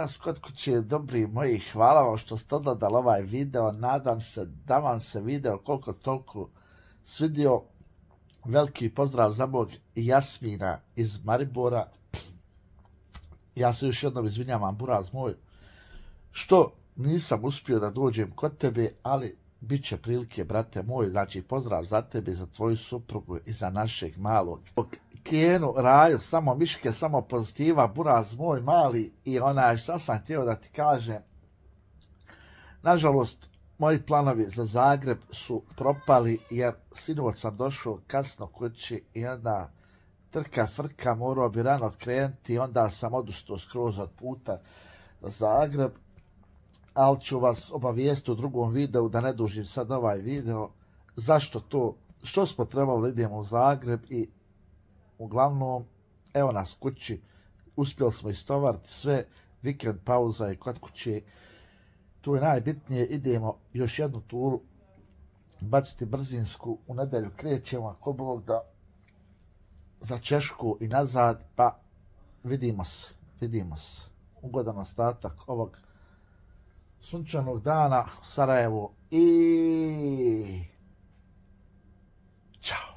nas kod kuće, dobri moji, hvala vam što ste odgledali ovaj video, nadam se da vam se video koliko toliko svidio. Veliki pozdrav za mog Jasmina iz Maribora. Ja se još jednom izvinjavam, buraz moj, što nisam uspio da dođem kod tebe, ali bit će prilike, brate moj, znači pozdrav za tebe, za tvoju suprugu i za našeg malog. Kenu, Raju, samo miške, samo pozitiva, buraz moj mali i onaj šta sam htio da ti kažem. Nažalost, moji planovi za Zagreb su propali jer sinoć sam došao kasno kući i onda trka frka, morao bi rano krenuti, onda sam odustao skroz od puta za Zagreb, ali ću vas obavijesti u drugom videu da ne dužim sad ovaj video, zašto to, što smo trebali idemo u Zagreb i uglavnom, evo nas kući, uspjeli smo istovariti sve, vikend pauza je kod kuće, tu je najbitnije, idemo još jednu turu, baciti brzinsku, u nedelju krećemo, ako Bog da, za Češku i nazad, pa vidimo se, vidimo se. Ugodan ostatak ovog sunčanog dana u Sarajevu i... Ćao!